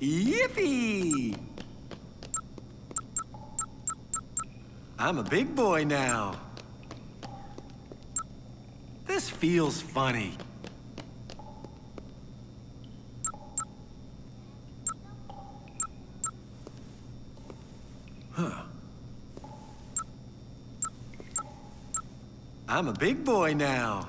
Yippee! I'm a big boy now. This feels funny. Huh. I'm a big boy now.